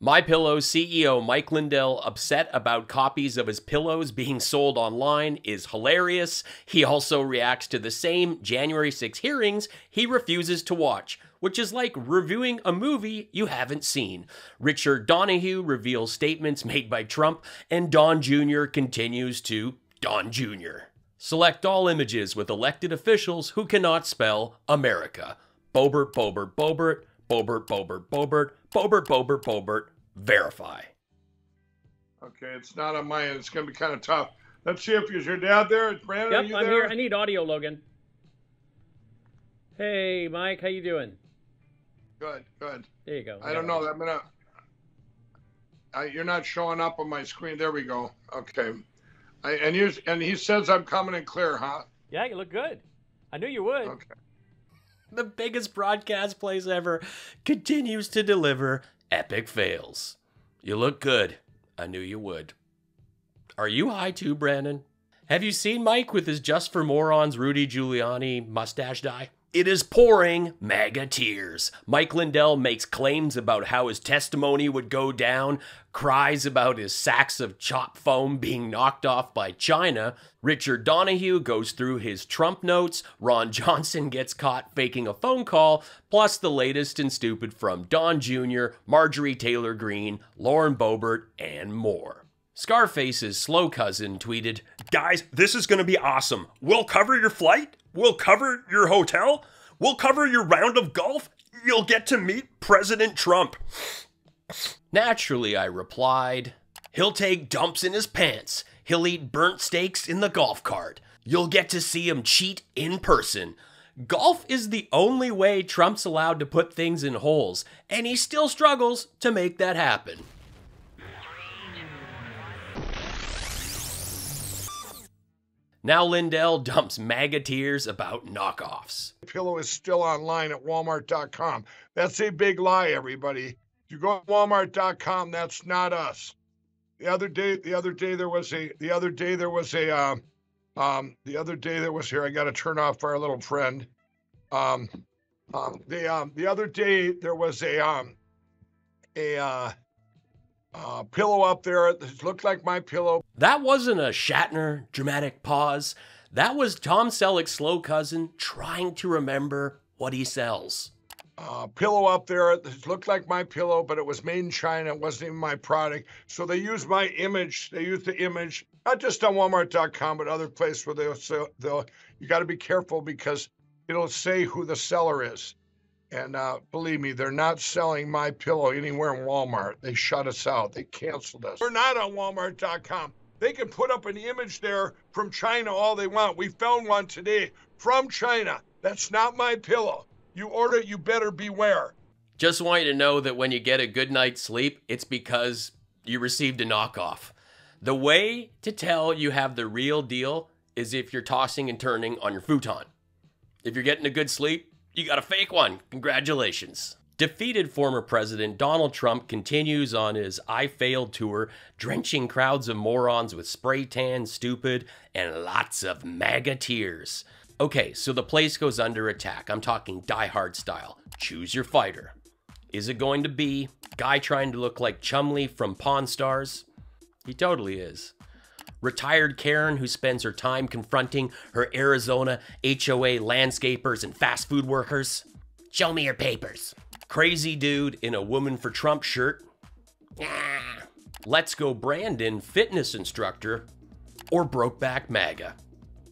My Pillow CEO Mike Lindell upset about copies of his pillows being sold online is hilarious. He also reacts to the same January 6 hearings he refuses to watch, which is like reviewing a movie you haven't seen. Richard Donoghue reveals statements made by Trump, and Don Jr. continues to Don Jr. Select all images with elected officials who cannot spell America. Bobert, Bobert, Boebert, Boebert, Bobert, Bobert, Bobert, Bobert, Bobert, verify. Okay, it's not on my end. It's going to be kind of tough. Let's see if is your dad there. Brandon, yep, I'm there? here. I need audio, Logan. Hey, Mike, how you doing? Good, good. There you go. I, I don't know. I'm gonna. I, you're not showing up on my screen. There we go. Okay. I, and you and he says I'm coming in clear, huh? Yeah, you look good. I knew you would. Okay. The biggest broadcast place ever continues to deliver epic fails. You look good. I knew you would. Are you high too, Brandon? Have you seen Mike with his Just for Morons Rudy Giuliani mustache dye? It is pouring MAGA tears. Mike Lindell makes claims about how his testimony would go down, cries about his sacks of chop foam being knocked off by China. Richard Donoghue goes through his Trump notes. Ron Johnson gets caught faking a phone call, plus the latest and stupid from Don Jr., Marjorie Taylor Greene, Lauren Boebert, and more. Scarface's slow cousin tweeted, Guys, this is going to be awesome. We'll cover your flight. We'll cover your hotel. We'll cover your round of golf. You'll get to meet President Trump. Naturally, I replied, He'll take dumps in his pants. He'll eat burnt steaks in the golf cart. You'll get to see him cheat in person. Golf is the only way Trump's allowed to put things in holes, and he still struggles to make that happen. Now Lindell dumps MAGA tears about knockoffs. Pillow is still online at walmart.com. That's a big lie, everybody. You go to walmart.com, that's not us. The other day, the other day there was a, the other day there was a, um, um, the other day there was here. I got to turn off our little friend. Um, um, the um, the other day there was a um, a uh, uh, pillow up there. It looked like my pillow. That wasn't a Shatner dramatic pause. That was Tom Selleck's slow cousin trying to remember what he sells. Uh, pillow up there. It looked like my pillow, but it was made in China. It wasn't even my product. So they used my image. They used the image, not just on Walmart.com, but other places where they'll, say, they'll you got to be careful because it'll say who the seller is. And uh, believe me, they're not selling my pillow anywhere in Walmart. They shut us out. They canceled us. We're not on Walmart.com. They can put up an image there from China all they want. We found one today from China. That's not my pillow. You order it, you better beware. Just want you to know that when you get a good night's sleep, it's because you received a knockoff. The way to tell you have the real deal is if you're tossing and turning on your futon. If you're getting a good sleep, you got a fake one. Congratulations. Defeated former President Donald Trump continues on his I Failed tour, drenching crowds of morons with spray tan, stupid, and lots of MAGA tears. Okay, so the place goes under attack. I'm talking Die Hard style. Choose your fighter. Is it going to be guy trying to look like Chumlee from Pawn Stars? He totally is. Retired Karen who spends her time confronting her Arizona HOA landscapers and fast food workers? Show me your papers. Crazy dude in a woman for Trump shirt? Let's go Brandon fitness instructor or Brokeback MAGA?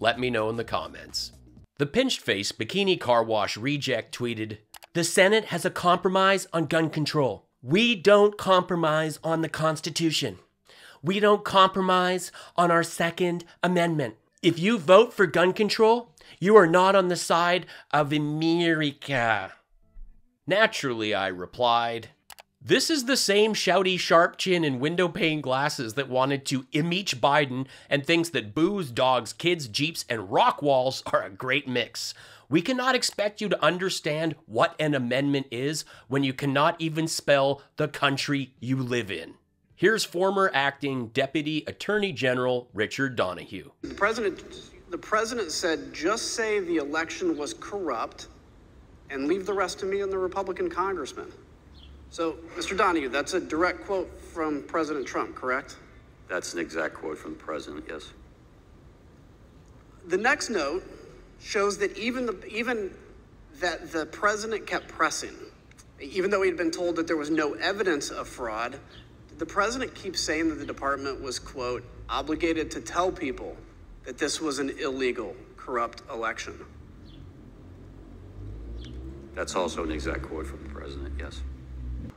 Let me know in the comments. The pinched face bikini car wash reject tweeted, The Senate has a compromise on gun control. We don't compromise on the Constitution. We don't compromise on our Second Amendment. If you vote for gun control, you are not on the side of America. Naturally, I replied, this is the same shouty sharp chin and window pane glasses that wanted to impeach Biden and thinks that booze, dogs, kids, jeeps, and rock walls are a great mix. We cannot expect you to understand what an amendment is when you cannot even spell the country you live in. Here's former acting Deputy Attorney General Richard Donoghue. The president, the president said, just say the election was corrupt and leave the rest to me and the Republican congressman. So, Mr. Donoghue, that's a direct quote from President Trump, correct? That's an exact quote from the president, yes. The next note shows that even the even that the president kept pressing, even though he'd been told that there was no evidence of fraud. The president keeps saying that the department was quote obligated to tell people that this was an illegal, corrupt election. That's also an exact quote from the president, yes.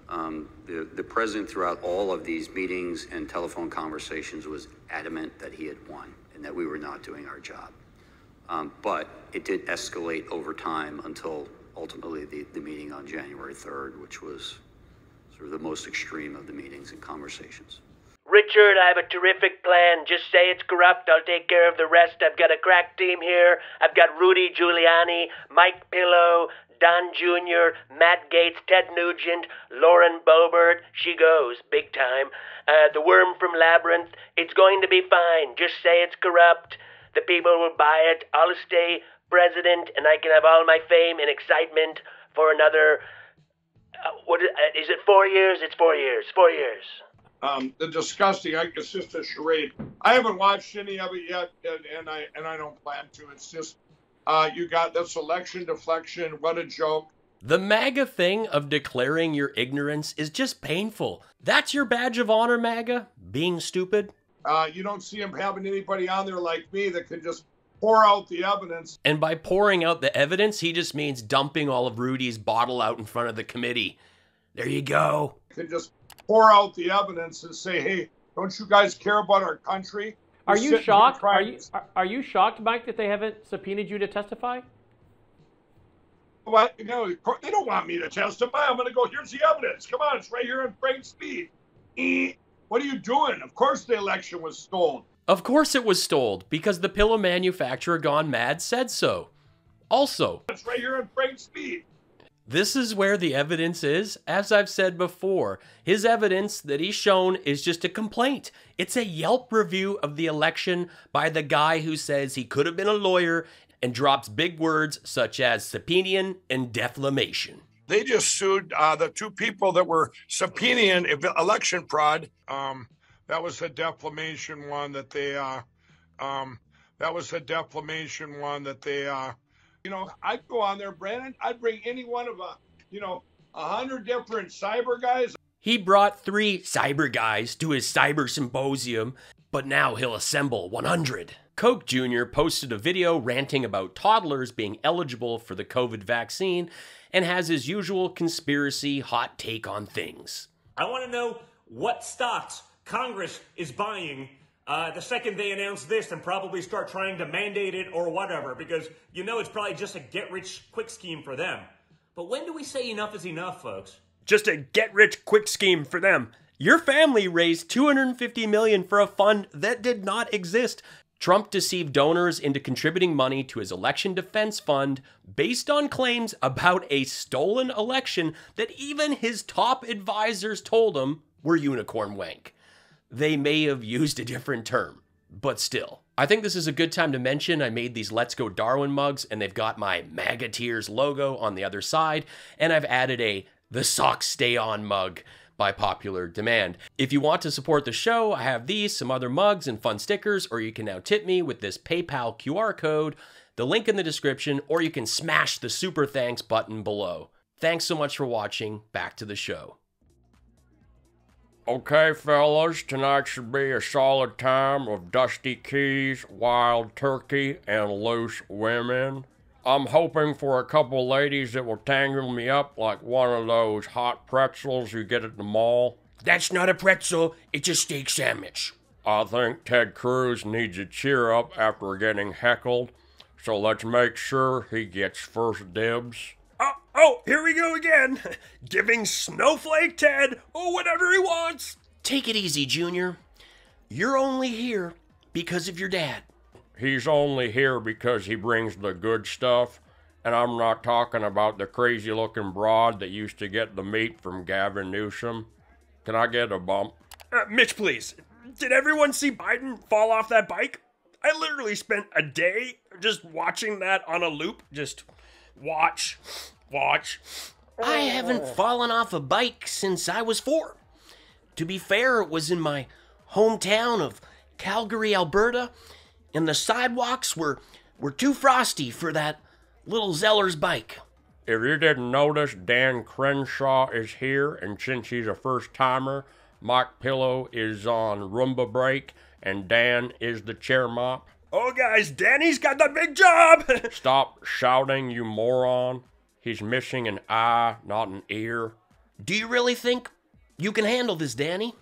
Um, the, the president, throughout all of these meetings and telephone conversations, was adamant that he had won and that we were not doing our job. Um, but it did escalate over time until ultimately the, the meeting on January 3rd, which was sort of the most extreme of the meetings and conversations. Richard, I have a terrific plan. Just say it's corrupt. I'll take care of the rest. I've got a crack team here. I've got Rudy Giuliani, Mike Pillow, Don Jr., Matt Gaetz, Ted Nugent, Lauren Boebert. She goes, big time. Uh, the worm from Labyrinth. It's going to be fine. Just say it's corrupt. The people will buy it. I'll stay president, and I can have all my fame and excitement for another. Uh, what is, uh, is it? Four years? It's four years. Four years. Um, the disgusting. I it's just a charade. I haven't watched any of it yet, and, and I and I don't plan to. It's just uh, you got this election deflection. What a joke. The MAGA thing of declaring your ignorance is just painful. That's your badge of honor, MAGA? Being stupid? Uh, you don't see him having anybody on there like me that can just pour out the evidence. And by pouring out the evidence, he just means dumping all of Rudy's bottle out in front of the committee. There you go. Can just pour out the evidence and say, "Hey, don't you guys care about our country?" Are You're you sitting here shocked? Are you are, are you shocked, Mike, that they haven't subpoenaed you to testify? What? You know, they don't want me to testify. I'm going to go. Here's the evidence. Come on, it's right here in Frank Speech. What are you doing? Of course, the election was stolen. Of course it was stolen because the pillow manufacturer gone mad said so. Also, It's right here in Frank Speech. This is where the evidence is. As I've said before, his evidence that he's shown is just a complaint. It's a Yelp review of the election by the guy who says he could have been a lawyer and drops big words such as subpoenaing and defamation. They just sued uh, the two people that were subpoenaing election fraud. Um, that was the defamation one that they. Uh, um, that was the defamation one that they. Uh, you know, I'd go on there, Brandon. I'd bring any one of a, you know, a hundred different cyber guys. He brought three cyber guys to his cyber symposium, but now he'll assemble 100. Coke Jr. posted a video ranting about toddlers being eligible for the COVID vaccine and has his usual conspiracy hot take on things. I want to know what stocks Congress is buying uh, the second they announce this and probably start trying to mandate it or whatever, because you know it's probably just a get rich quick scheme for them. But when do we say enough is enough, folks? Just a get rich quick scheme for them. Your family raised 250 million for a fund that did not exist. Trump deceived donors into contributing money to his election defense fund based on claims about a stolen election that even his top advisors told him were unicorn wank. They may have used a different term, but still. I think this is a good time to mention I made these Let's Go Darwin mugs and they've got my MAGA Tears logo on the other side, and I've added a The Socks Stay On mug by popular demand. If you want to support the show, I have these, some other mugs, and fun stickers, or you can now tip me with this PayPal QR code, the link in the description, or you can smash the super thanks button below. Thanks so much for watching. Back to the show. Okay, fellas, tonight should be a solid time of dusty keys, wild turkey, and loose women. I'm hoping for a couple ladies that will tangle me up like one of those hot pretzels you get at the mall. That's not a pretzel, it's a steak sandwich. I think Ted Cruz needs a cheer up after getting heckled, so let's make sure he gets first dibs. Oh, here we go again. Giving Snowflake Ted oh, whatever he wants. Take it easy, Junior. You're only here because of your dad. He's only here because he brings the good stuff, and I'm not talking about the crazy looking broad that used to get the meat from Gavin Newsom. Can I get a bump? Uh, Mitch, please. Did everyone see Biden fall off that bike? I literally spent a day just watching that on a loop. Just watch, watch, I haven't fallen off a bike since I was four. To be fair, it was in my hometown of Calgary, Alberta, and the sidewalks were, were too frosty for that little Zeller's bike. If you didn't notice, Dan Crenshaw is here, and since he's a first timer, Mike Pillow is on Roomba break, and Dan is the chair mop. Oh, guys, Danny's got the big job! Stop shouting, you moron. He's missing an eye, not an ear. Do you really think you can handle this, Danny?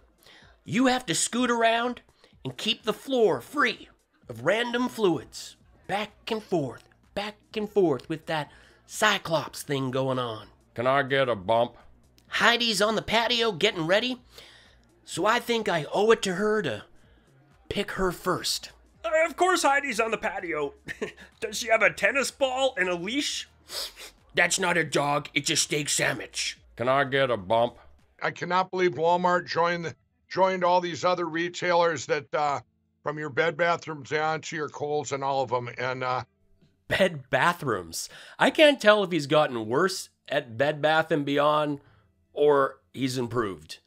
You have to scoot around and keep the floor free of random fluids. Back and forth, back and forth with that Cyclops thing going on. Can I get a bump? Heidi's on the patio getting ready, so I think I owe it to her to pick her first. Uh, of course, Heidi's on the patio. Does she have a tennis ball and a leash? That's not a dog, it's a steak sandwich. Can I get a bump? I cannot believe Walmart joined joined all these other retailers that uh, from your Bed Bathrooms down to your Kohl's and all of them. And uh, Bed bathrooms. I can't tell if he's gotten worse at Bed Bath and Beyond or he's improved.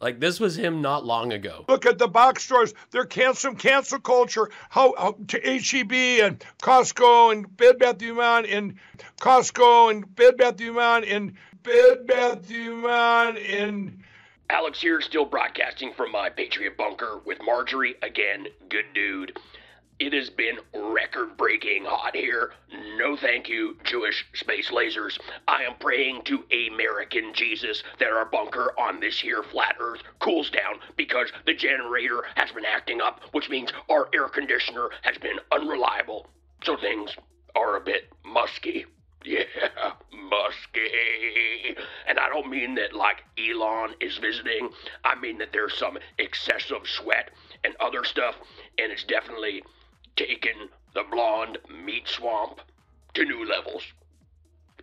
Like this was him not long ago. look at the box stores; they're cancel cancel culture. How, how to HEB and Costco and Bed Bath Beyond and Costco and Bed Bath Beyond and Bed Bath Beyond and Alex here, still broadcasting from my Patriot bunker with Marjorie again. Good dude. It has been record breaking hot here. No thank you, Jewish space lasers. I am praying to American Jesus that our bunker on this here flat earth cools down because the generator has been acting up, which means our air conditioner has been unreliable. So things are a bit musky. Yeah, musky. And I don't mean that like Elon is visiting. I mean that there's some excessive sweat and other stuff, and it's definitely taken the blonde meat swamp to new levels.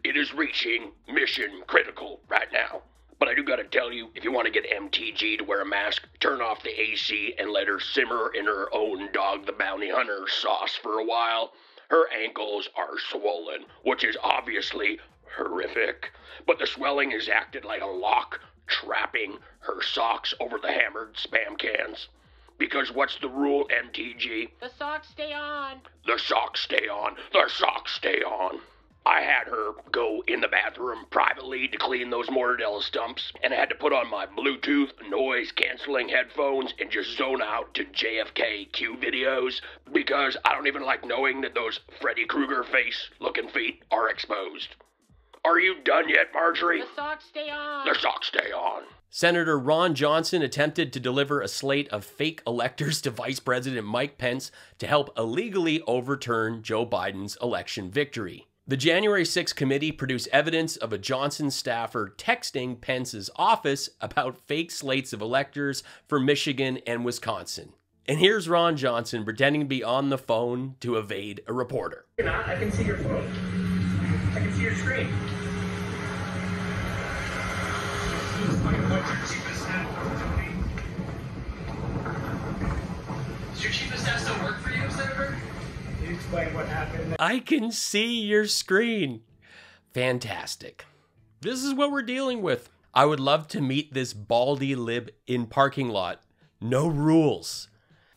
It is reaching mission critical right now. But I do gotta tell you, if you want to get MTG to wear a mask, turn off the AC and let her simmer in her own Dog the Bounty Hunter sauce for a while. Her ankles are swollen, which is obviously horrific. But the swelling has acted like a lock, trapping her socks over the hammered spam cans. Because what's the rule, MTG? The socks stay on. The socks stay on. The socks stay on. I had her go in the bathroom privately to clean those mortadella stumps, and I had to put on my Bluetooth noise canceling headphones and just zone out to JFK Q videos because I don't even like knowing that those Freddy Krueger face looking feet are exposed. Are you done yet, Marjorie? The socks stay on. The socks stay on. Senator Ron Johnson attempted to deliver a slate of fake electors to Vice President Mike Pence to help illegally overturn Joe Biden's election victory. The January 6 committee produced evidence of a Johnson staffer texting Pence's office about fake slates of electors for Michigan and Wisconsin. And here's Ron Johnson pretending to be on the phone to evade a reporter. I can see your phone. I can see your screen. Explain what happened? I can see your screen. Fantastic. This is what we're dealing with. I would love to meet this baldy lib in parking lot. No rules.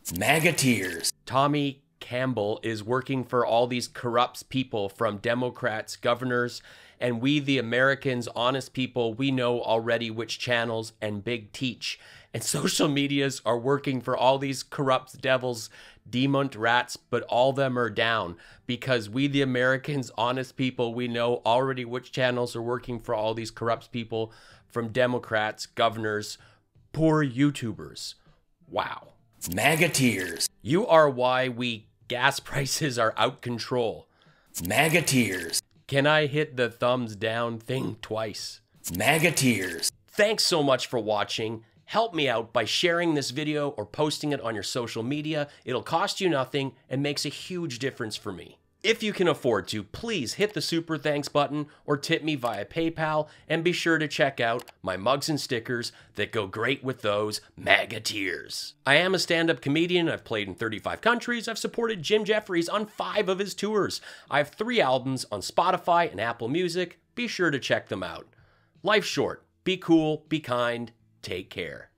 Magateers. Tommy Campbell is working for all these corrupt people from Democrats, governors, and we, the Americans, honest people, we know already which channels and big teach. And social medias are working for all these corrupt devils, demont rats, but all them are down because we, the Americans, honest people, we know already which channels are working for all these corrupt people from Democrats, governors, poor YouTubers. Wow. Magateers. You are why we gas prices are out control. Magateers. Can I hit the thumbs down thing twice? Magateers. Thanks so much for watching. Help me out by sharing this video or posting it on your social media. It'll cost you nothing and makes a huge difference for me. If you can afford to, please hit the super thanks button or tip me via PayPal and be sure to check out my mugs and stickers that go great with those MAGA tears. I am a stand-up comedian. I've played in 35 countries. I've supported Jim Jefferies on 5 of his tours. I have 3 albums on Spotify and Apple Music. be sure to check them out. Life's short. Be cool, be kind, take care.